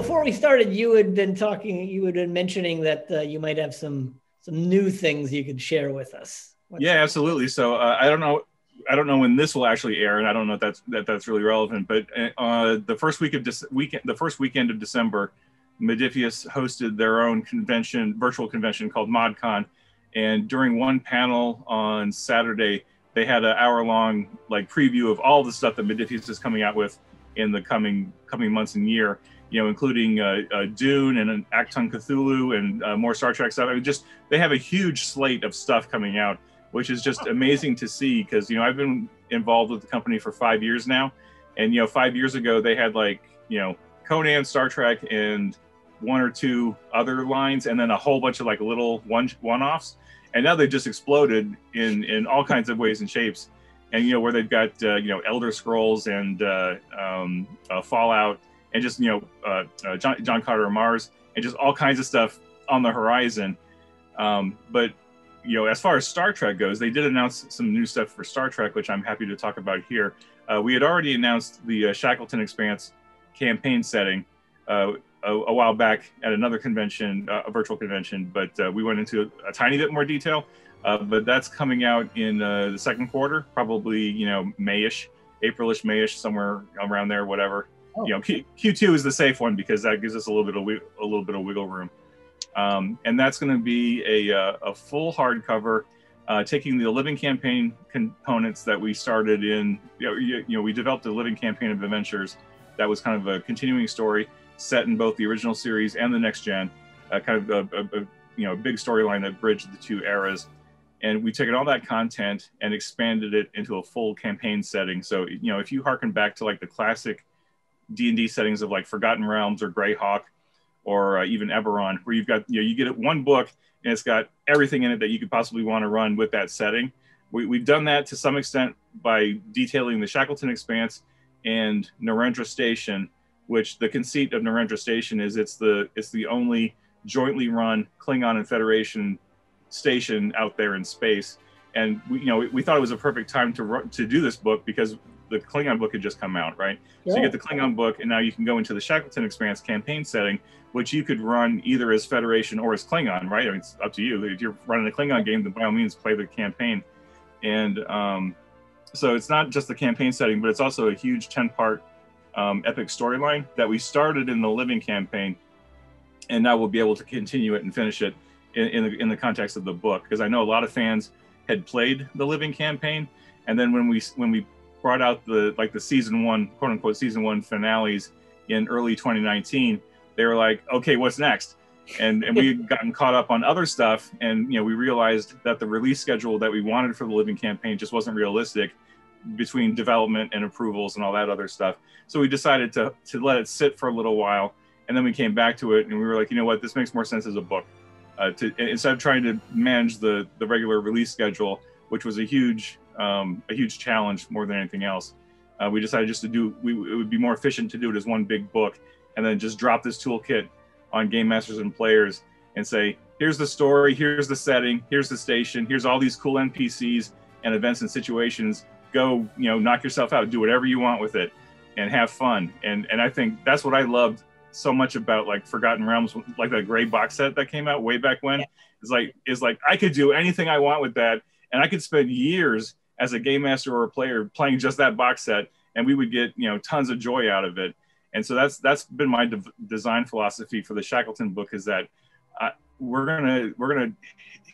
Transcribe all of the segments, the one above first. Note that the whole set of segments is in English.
before we started, you had been talking. You had been mentioning that uh, you might have some some new things you could share with us. What's yeah, that? absolutely. So uh, I don't know. I don't know when this will actually air, and I don't know if that's that that's really relevant. But uh, the first week of De- weekend, the first weekend of December, Modiphius hosted their own convention, virtual convention called ModCon, and during one panel on Saturday, they had an hour-long like preview of all the stuff that Modiphius is coming out with in the coming coming months and year. You know, including uh, uh, Dune and an Achtung Cthulhu and uh, more Star Trek stuff. I mean, just they have a huge slate of stuff coming out, which is just amazing to see. Because you know, I've been involved with the company for five years now, and you know, five years ago they had like you know Conan, Star Trek, and one or two other lines, and then a whole bunch of like little one one offs. And now they've just exploded in in all kinds of ways and shapes. And you know where they've got uh, you know Elder Scrolls and uh, um, uh, Fallout, and just you know uh, uh, John, John Carter of Mars, and just all kinds of stuff on the horizon. Um, but you know, as far as Star Trek goes, they did announce some new stuff for Star Trek, which I'm happy to talk about here. Uh, we had already announced the Shackleton Expanse campaign setting, uh, a, a, while back at another convention, uh, a virtual convention, but uh, we went into a, a, tiny bit more detail. Uh, but that's coming out in uh, the second quarter, probably you know Mayish, Aprilish, Mayish, somewhere around there, whatever. Oh. You know, Q, Q2 is the safe one because that gives us a little bit of a little bit of wiggle room. Um, and that's going to be a, uh, a full hardcover, uh, taking the living campaign components that we started in. You know, you, you know, we developed a living campaign of adventures that was kind of a continuing story set in both the original series and the next gen, uh, kind of a, a, a, you know big storyline that bridged the two eras. And we taken all that content and expanded it into a full campaign setting. So you know if you harken back to like the classic D and D settings of like Forgotten Realms or Greyhawk or uh, even Eberron, where you've got you know you get one book and it's got everything in it that you could possibly want to run with that setting. We, have done that to some extent by detailing the Shackleton Expanse and Narendra Station which the conceit of Narendra Station is it's the it's the only jointly run Klingon and Federation station out there in space. And we, you know, we, we thought it was a perfect time to to do this book because the Klingon book had just come out, right? Yeah. So you get the Klingon book, and now you can go into the Shackleton Expanse campaign setting, which you could run either as Federation or as Klingon, right? I mean, it's up to you. If you're running a Klingon game, then by all means play the campaign. And um, so it's not just the campaign setting, but it's also a huge 10 part um, epic storyline that we started in the living campaign, and now we'll be able to continue it and finish it in, in the in the context of the book because I know a lot of fans had played the living campaign, and then when we when we brought out the like the season one quote unquote season one finales in early 2019, they were like, okay, what's next? and and we had gotten caught up on other stuff and you know we realized that the release schedule that we wanted for the living campaign just wasn't realistic between development and approvals and all that other stuff. So we decided to to let it sit for a little while, and then we came back to it, and we were like, you know what, this makes more sense as a book. Uh, to instead of trying to manage the the regular release schedule, which was a huge um, a huge challenge more than anything else, uh, we decided just to do. We it would be more efficient to do it as one big book, and then just drop this toolkit on game masters and players and say, here's the story, here's the setting, here's the station, here's all these cool NPCs and events and situations go, you know, knock yourself out, do whatever you want with it, and have fun. And and I think that's what I loved so much about like Forgotten Realms, like that gray box set that came out way back when. Yeah. Is like is like I could do anything I want with that, and I could spend years as a game master or a player playing just that box set, and we would get you know tons of joy out of it. And so that's that's been my de- design philosophy for the Shackleton book is that uh, we're gonna we're gonna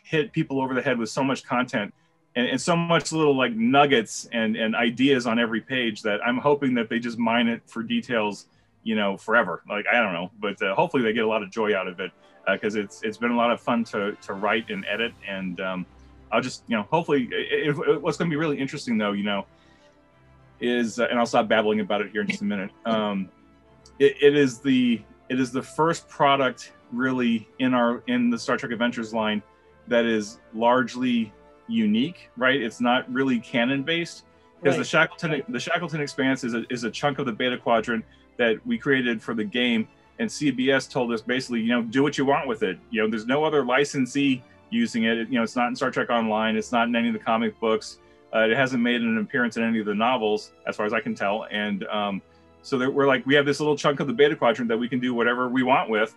hit people over the head with so much content and, and so much little like nuggets and, and ideas on every page that I'm hoping that they just mine it for details, you know, forever. Like, I don't know, but uh, hopefully they get a lot of joy out of it because uh, it's, it's been a lot of fun to, to write and edit. And um, I'll just, you know, hopefully it, it, what's going to be really interesting though, you know, is, uh, and I'll stop babbling about it here in just a minute. Um, it, it is the, it is the first product really in our, in the Star Trek Adventures line that is largely unique, right? It's not really canon based because right. the Shackleton the Shackleton Expanse is a, is a chunk of the Beta Quadrant that we created for the game, and CBS told us basically, you know, do what you want with it. You know, there's no other licensee using it. You know, it's not in Star Trek Online. It's not in any of the comic books. Uh, it hasn't made an appearance in any of the novels, as far as I can tell. And um, So that we're like, we have this little chunk of the beta quadrant that we can do whatever we want with,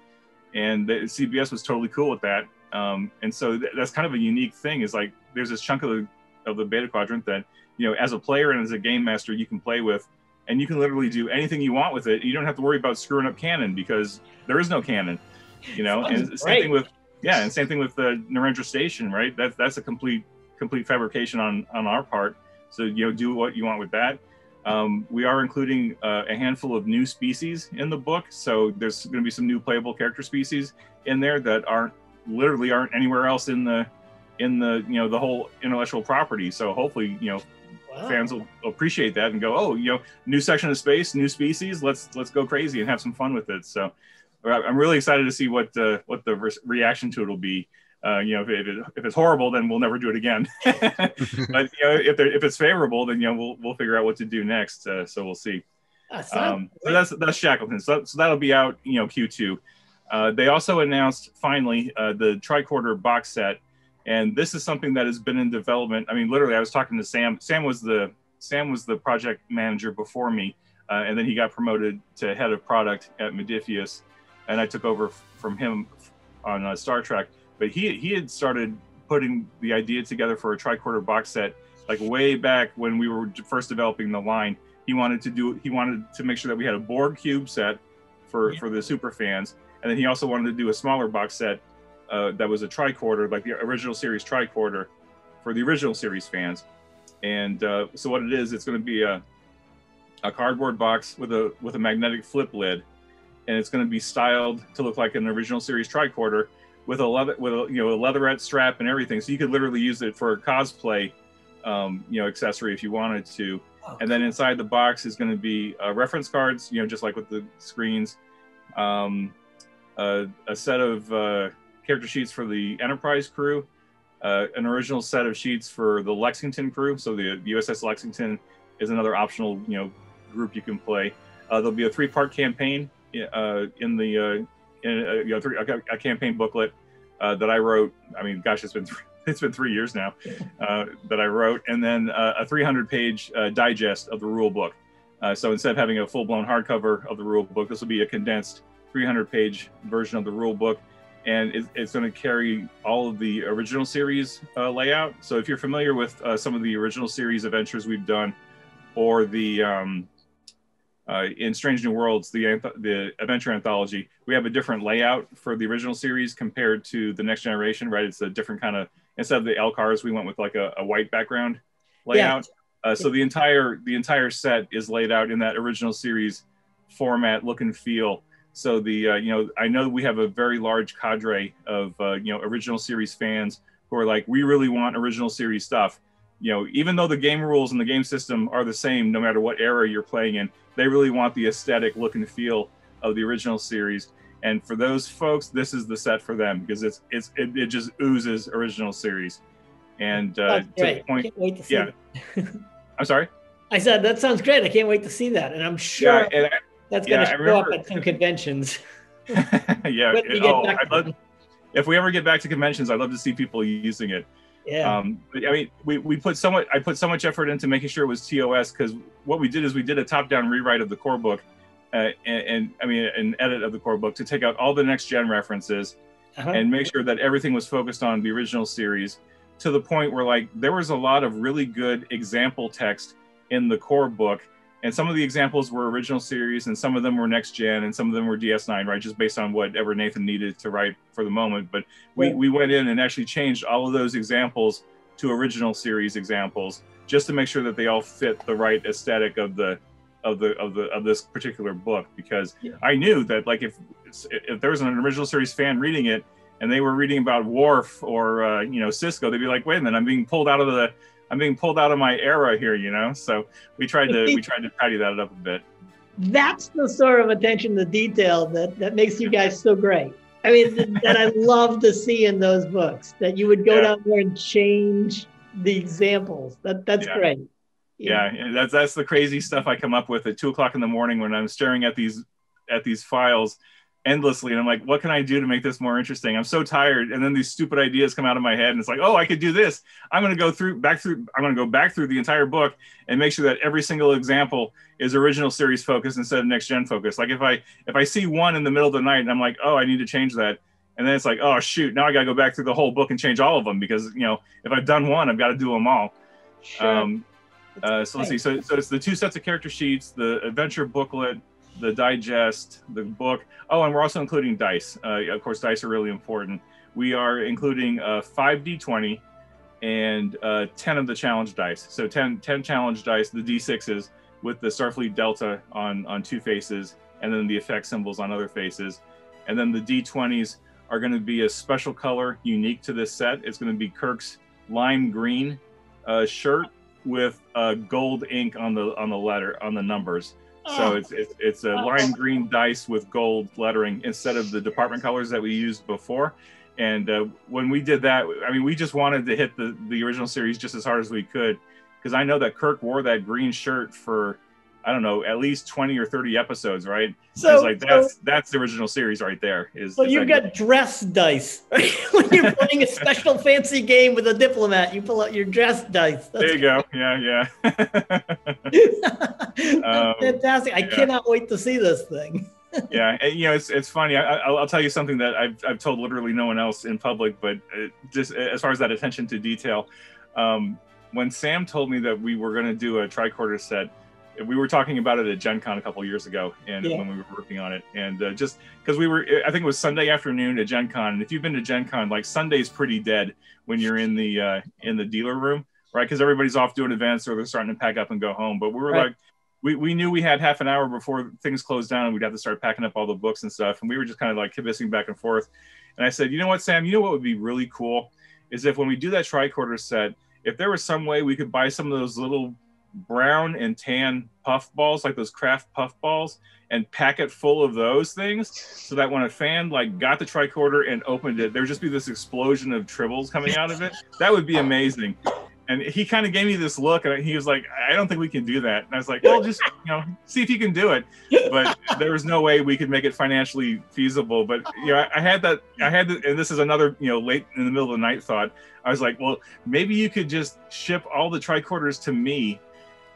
and the CBS was totally cool with that. Um, and so th- that's kind of a unique thing. Is like there's this chunk of the of the beta quadrant that you know, as a player and as a game master, you can play with, and you can literally do anything you want with it. You don't have to worry about screwing up canon because there is no canon. You know, and same thing with yeah, and same thing with the Narendra Station, right? That's that's a complete complete fabrication on on our part. So you know, do what you want with that. Um, we are including uh, a handful of new species in the book, so there's going to be some new playable character species in there that aren't literally aren't anywhere else in the in the you know the whole intellectual property. So hopefully you know wow. fans will appreciate that and go, oh, you know, new section of space, new species. Let's let's go crazy and have some fun with it. So I'm really excited to see what uh, what the re- reaction to it will be uh, you know, if, it, if it's horrible, then we'll never do it again. but you know, if, if it's favorable, then you know we'll we'll figure out what to do next. Uh, so we'll see. Um, so that's that's Shackleton. So, so that'll be out, you know, Q2. Uh, they also announced finally uh, the tricorder box set, and this is something that has been in development. I mean, literally, I was talking to Sam. Sam was the Sam was the project manager before me, uh, and then he got promoted to head of product at Modiphius, and I took over from him on uh, Star Trek but he he had started putting the idea together for a tricorder box set like way back when we were first developing the line. He wanted to do he wanted to make sure that we had a Borg cube set for yeah. for the super fans, and then he also wanted to do a smaller box set uh, that was a tricorder, like the original series tricorder, for the original series fans. And uh, so what it is, it's going to be a a cardboard box with a with a magnetic flip lid, and it's going to be styled to look like an original series tricorder with a leather with a you know a leatherette strap and everything. So you could literally use it for a cosplay, um, you know, accessory if you wanted to. Oh, and then inside the box is going to be uh, reference cards, you know, just like with the screens, um, uh, a set of uh, character sheets for the Enterprise crew, uh, an original set of sheets for the Lexington crew. So the USS Lexington is another optional, you know, group you can play. Uh, there'll be a three-part campaign uh, in the in a, you know, three, a, a campaign booklet uh, that I wrote. I mean, gosh, it's been three, it's been three years now uh, that I wrote, and then uh, a 300 page uh, digest of the rule book. Uh, so instead of having a full blown hardcover of the rule book, this will be a condensed 300 page version of the rule book, and it's going to carry all of the original series uh, layout. So if you're familiar with some of the original series adventures we've done, or the um, uh, in Strange New Worlds, the the adventure anthology, we have a different layout for the original series compared to the next generation. Right, it's a different kind of instead of the LCARS, we went with like a, a white background layout. Yeah. Uh, so the entire the entire set is laid out in that original series format, look and feel. So the uh, you know I know we have a very large cadre of uh, you know original series fans who are like we really want original series stuff you know, even though the game rules and the game system are the same no matter what era you're playing in, they really want the aesthetic look and feel of the original series. And for those folks, this is the set for them because it's it's it, it just oozes original series. And uh, to the point, can't wait to see yeah. I'm sorry. I said that sounds great. I can't wait to see that, and I'm sure yeah, and I, that's going to yeah, show remember, up at some conventions. yeah. It, oh, I'd love, if we ever get back to conventions, I'd love to see people using it. Yeah. Um, I mean, we, we put so much, I put so much effort into making sure it was TOS because what we did is we did a top down rewrite of the core book uh, and, and, I mean, an edit of the core book to take out all the next gen references uh-huh. and make sure that everything was focused on the original series to the point where like there was a lot of really good example text in the core book and some of the examples were original series and some of them were next gen and some of them were ds9 right? Just based on whatever nathan needed to write for the moment. But we, we went in and actually changed all of those examples to original series examples just to make sure that they all fit the right aesthetic of the of the of the of this particular book. Because yeah. i knew that like if if there was an original series fan reading it and they were reading about Worf or uh, you know Sisko, they'd be like, "Wait a minute, I'm being pulled out of the I'm being pulled out of my era here, you know. So we tried to we tried to tidy that up a bit. That's the sort of attention to detail that that makes you guys so great. I mean, that I love to see in those books that you would go yeah. down there and change the examples. That that's yeah. great. Yeah. yeah, that's that's the crazy stuff I come up with at two o'clock in the morning when I'm staring at these at these files endlessly and i'm like what can i do to make this more interesting? I'm so tired. And then these stupid ideas come out of my head and it's like oh i could do this. I'm going to go through back through i'm going to go back through the entire book and make sure that every single example is original series focus instead of next gen focus. Like if i if i see one in the middle of the night and i'm like oh i need to change that. And then it's like oh shoot now i got to go back through the whole book and change all of them because you know if i've done one i've got to do them all. Sure. um, uh, so let's see. so, so it's the two sets of character sheets the adventure booklet the digest, the book. Oh, and we're also including dice. Uh, of course, dice are really important. We are including uh, 5d20 and uh, 10 of the challenge dice. So 10, 10 challenge dice, the d6s with the Starfleet Delta on, on two faces, and then the effect symbols on other faces. And then the d20s are going to be a special color unique to this set. It's going to be Kirk's lime green uh, shirt with uh, gold ink on the on the letter on the numbers. So oh. it's it's, it's a lime green dice with gold lettering instead of the department colors that we used before. And uh, when we did that, I mean, we just wanted to hit the the original series just as hard as we could, because I know that Kirk wore that green shirt for I don't know, at least 20 or 30 episodes, right? So it's like that's so, that's the original series right there. Is so you've got dress dice. Right? when you're playing a special fancy game with a diplomat, you pull out your dress dice. That's there you go. Yeah, yeah. um, fantastic. I yeah. cannot wait to see this thing. yeah, and, you know, it's it's funny. I, will tell you something that I've I've told literally no one else in public, but uh, just as far as that attention to detail, um, when Sam told me that we were going to do a tricorder set we were talking about it at Gen Con a couple years ago and yeah. when we were working on it. And uh, just because we were, I think it was Sunday afternoon at Gen Con. And if you've been to Gen Con, like Sunday's pretty dead when you're in the, uh, in the dealer room, right? Because everybody's off doing events or they're starting to pack up and go home. But we were right. like, we, we knew we had half an hour before things closed down and we'd have to start packing up all the books and stuff. And we were just kind of like kibicing back and forth. And I said, you know what, Sam, you know what would be really cool is if when we do that tricorder set, if there was some way we could buy some of those little brown and tan puff balls, like those craft puff balls, and pack it full of those things so that when a fan like got the tricorder and opened it, there would just be this explosion of tribbles coming out of it. That would be amazing. And he kind of gave me this look, and he was like, "I don't think we can do that." And I was like, "Well, just you know, see if you can do it." But there was no way we could make it financially feasible. But you know, I had that, I had, the, and this is another you know, late in the middle of the night thought. I was like, "Well, maybe you could just ship all the tricorders to me."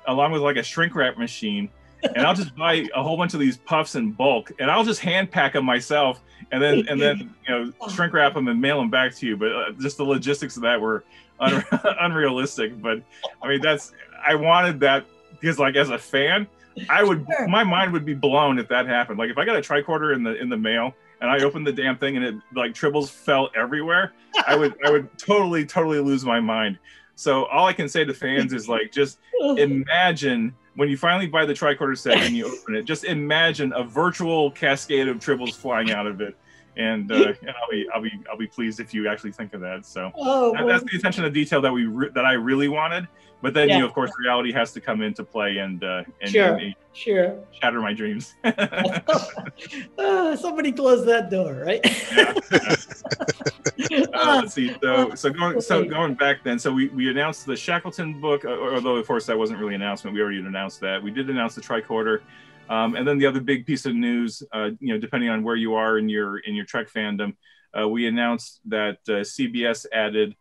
along with like a shrink wrap machine and I'll just buy a whole bunch of these puffs in bulk, and I'll just hand pack them myself, and then and then you know shrink wrap them and mail them back to you. But uh, just the logistics of that were un- unrealistic. But I mean, that's I wanted that because like as a fan, I would my mind would be blown if that happened. Like if I got a tricorder in the in the mail and I opened the damn thing and it like tribbles fell everywhere, I would I would totally totally lose my mind. So all I can say to fans is like, just imagine when you finally buy the tricorder set and you open it, just imagine a virtual cascade of tribbles flying out of it. And, uh, and I'll be I'll be I'll be pleased if you actually think of that. So oh, that, that's the attention to detail that we re- that I really wanted. But then, yeah. you know, of course, reality has to come into play and uh, and, sure, and, sure, shatter my dreams. uh, somebody close that door, right? yeah. uh, let's see. So, so going so going back then, so we, we announced the Shackleton book, uh, although of course that wasn't really an announcement. We already announced that. We did announce the tricorder. Um, and then the other big piece of news, uh, you know, depending on where you are in your in your Trek fandom, uh, we announced that uh, CBS added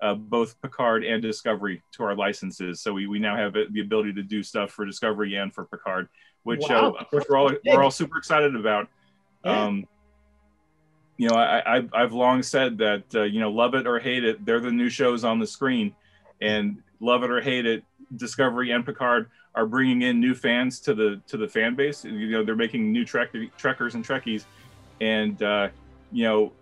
uh, both Picard and Discovery to our licenses. So we, we now have the ability to do stuff for Discovery and for Picard, which uh, wow. uh, of course we're all we're all super excited about. Yeah. Um, you know, I, I have long said that uh, you know, love it or hate it, they're the new shows on the screen, and love it or hate it, Discovery and Picard are bringing in new fans to the to the fan base. You know, they're making new trek trekkers and trekkies, and uh, you know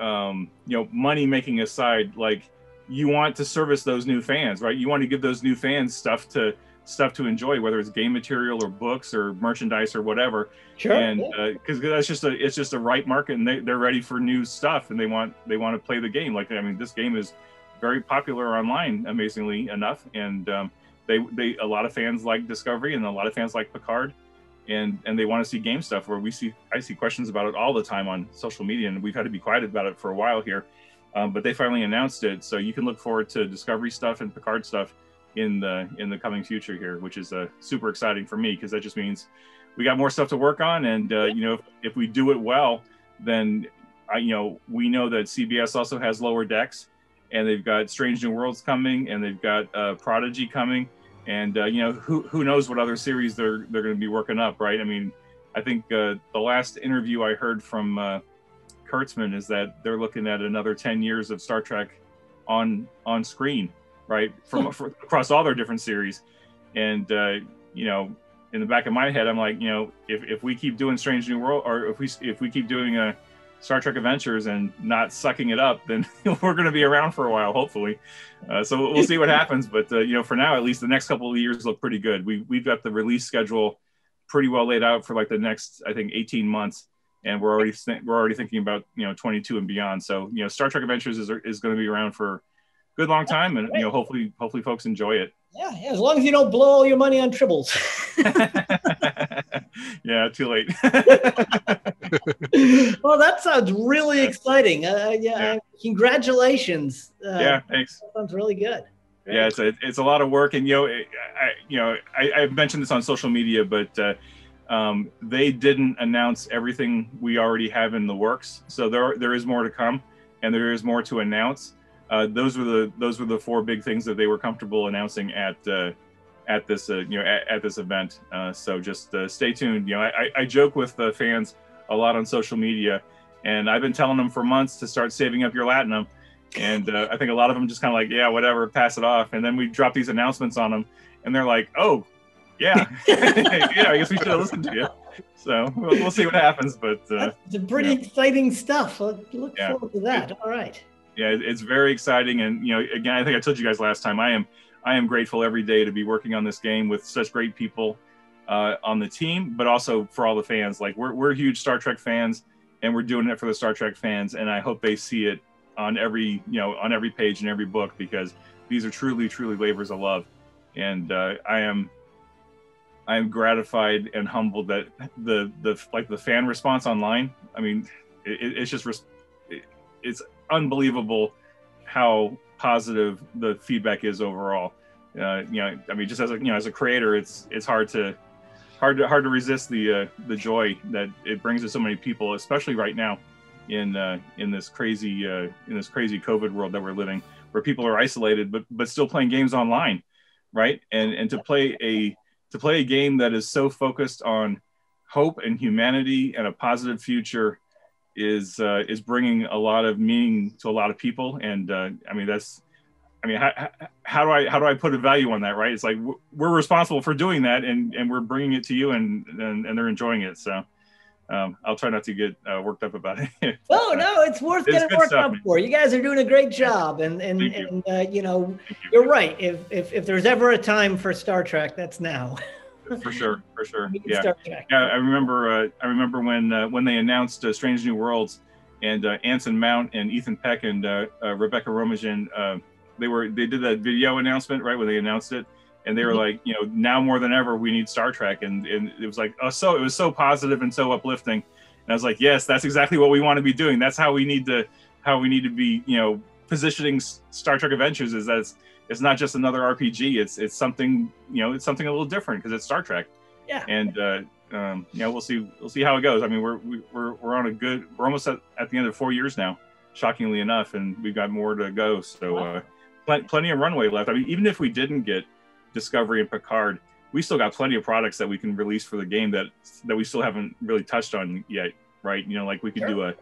um, you know, money making aside, like you want to service those new fans, right? You want to give those new fans stuff to stuff to enjoy, whether it's game material or books or merchandise or whatever. Sure. And because yeah. uh, that's just a it's just a right market, and they they're ready for new stuff, and they want they want to play the game. Like I mean, this game is very popular online, amazingly enough, and um, they they a lot of fans like Discovery, and a lot of fans like Picard and and they want to see game stuff where we see I see questions about it all the time on social media, and we've had to be quiet about it for a while here. Um, but they finally announced it, so you can look forward to Discovery stuff and Picard stuff in the in the coming future here, which is uh, super exciting for me because that just means we got more stuff to work on, and uh, you know, if, if we do it well, then I, you know, we know that CBS also has lower decks, and they've got Strange New Worlds coming, and they've got uh, Prodigy coming, and uh, you know, who who knows what other series they're they're going to be working up, right? I mean, I think uh, the last interview I heard from uh, Kurtzman is that they're looking at another ten years of Star Trek on on screen, right, from, from across all their different series, and uh, you know, in the back of my head, I'm like, you know, if, if we keep doing Strange New World, or if we if we keep doing a Star Trek Adventures and not sucking it up, then we're going to be around for a while, hopefully. Uh, so we'll see what happens. But uh, you know, for now, at least the next couple of years look pretty good. We we've got the release schedule pretty well laid out for like the next, I think, 18 months, and we're already th- we're already thinking about you know 22 and beyond. So you know, Star Trek Adventures is is going to be around for a good long time, and you know, hopefully hopefully folks enjoy it. Yeah, yeah, as long as you don't blow all your money on tribbles. yeah, too late. well, that sounds really exciting. Uh, yeah, yeah. Uh, congratulations. Uh, yeah, thanks. sounds really good. Great. Yeah, it's a it's a lot of work, and you know, I you know I, I've mentioned this on social media, but uh, um, they didn't announce everything we already have in the works, so there there is more to come, and there is more to announce. Uh, those were the those were the four big things that they were comfortable announcing at uh, at this uh, you know at, at this event. Uh, so just uh, stay tuned. You know, I, I joke with the fans a lot on social media, and I've been telling them for months to start saving up your latinum. And uh, I think a lot of them just kind of like, yeah, whatever, pass it off. And then we drop these announcements on them, and they're like, oh, yeah, yeah, I guess we should have listened to you. So we'll, we'll see what happens. But uh, it's pretty exciting stuff. Look, look yeah. forward to that. All right. Yeah, it's very exciting, and you know, again, I think I told you guys last time. I am I am grateful every day to be working on this game with such great people uh, on the team, but also for all the fans. Like we're we're huge Star Trek fans, and we're doing it for the Star Trek fans, and I hope they see it on every you know on every page and every book because these are truly truly labors of love, and uh, I am I am gratified and humbled that the the like the fan response online. I mean, it, it's just it, it's unbelievable how positive the feedback is overall. Uh, you know, I mean, just as a you know as a creator, it's it's hard to hard to hard to resist the uh, the joy that it brings to so many people, especially right now in uh, in this crazy uh, in this crazy COVID world that we're living, where people are isolated but but still playing games online, right? And and to play a to play a game that is so focused on hope and humanity and a positive future is uh, is bringing a lot of meaning to a lot of people, and uh, I mean that's, I mean how, how do I how do I put a value on that, right? It's like we're responsible for doing that, and and we're bringing it to you, and and, and they're enjoying it. So um, I'll try not to get uh, worked up about it. no, no, it's worth it's getting worked stuff, up for. You guys are doing a great job, and and you. and uh, you know you. are right. If, if if there's ever a time for Star Trek, that's now. for sure, for sure. Yeah, yeah. I remember. Uh, I remember when uh, when they announced uh, Strange New Worlds, and uh, Anson Mount and Ethan Peck and uh, uh, Rebecca Romijn, they were they did that video announcement right when they announced it, and they were mm-hmm. like, you know, now more than ever we need Star Trek, and and it was like, oh, so it was so positive and so uplifting, and I was like, yes, that's exactly what we want to be doing. That's how we need to how we need to be, you know, positioning Star Trek Adventures is that it's it's not just another RPG. It's it's something you know it's something a little different because it's Star Trek. Yeah. And uh, um, you know we'll see we'll see how it goes. I mean we're we're we're on a good we're almost at, at the end of four years now, shockingly enough, and we've got more to go. So wow. uh, pl- plenty of runway left. I mean even if we didn't get Discovery and Picard, we still got plenty of products that we can release for the game that that we still haven't really touched on yet. Right? You know like we could sure. do a,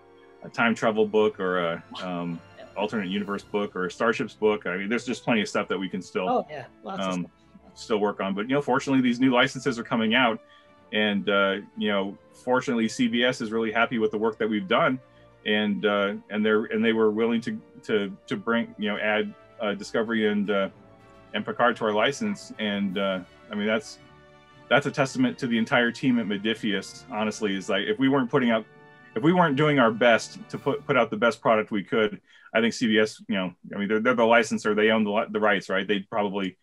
a time travel book or a um, alternate universe book or a starships book. I mean, there's just plenty of stuff that we can still oh yeah um, still work on. But you know, fortunately, these new licenses are coming out, and uh, you know, fortunately, CBS is really happy with the work that we've done, and uh, and they're and they were willing to to to bring you know add uh, Discovery and uh, and Picard to our license, and uh, I mean that's that's a testament to the entire team at Modiphius. Honestly, is like if we weren't putting out if we weren't doing our best to put put out the best product we could, I think CBS, you know, I mean, they're, they're the licensor, they own the, the rights, right? They'd probably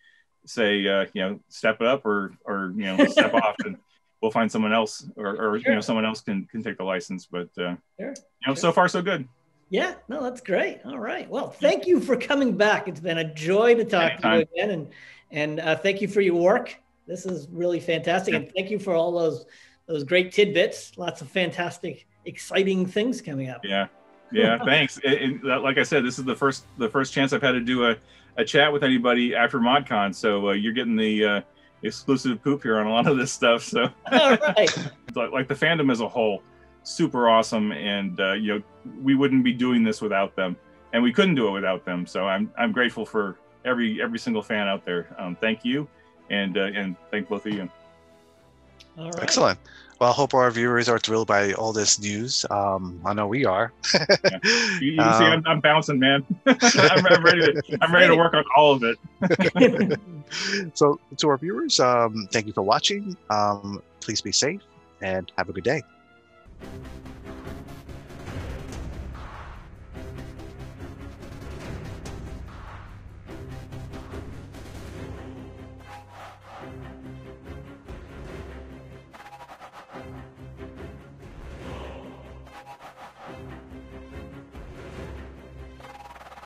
say, uh, you know, step it up or, or, you know, step off and we'll find someone else or, or sure. you know, someone else can, can take the license. But, uh, sure. you know, sure. so far, so good. Yeah, no, that's great. All right. Well, thank you for coming back. It's been a joy to talk Anytime. to you again. And, and uh, thank you for your work. This is really fantastic. Yeah. And thank you for all those those great tidbits. Lots of fantastic, exciting things coming up. Yeah, yeah. thanks. And, and, like I said, this is the first the first chance I've had to do a, a chat with anybody after ModCon. So uh, you're getting the uh, exclusive poop here on a lot of this stuff. So, all right. like the fandom as a whole, super awesome, and uh, you know we wouldn't be doing this without them, and we couldn't do it without them. So I'm I'm grateful for every every single fan out there. Um, thank you, and uh, and thank both of you. All right. Excellent. Well, I hope our viewers are thrilled by all this news. Um, I know we are. yeah. You, you um, see, I'm, I'm, bouncing, man. I'm, I'm, ready to. I'm ready to work on all of it. so, to our viewers, um, thank you for watching. Um, please be safe and have a good day.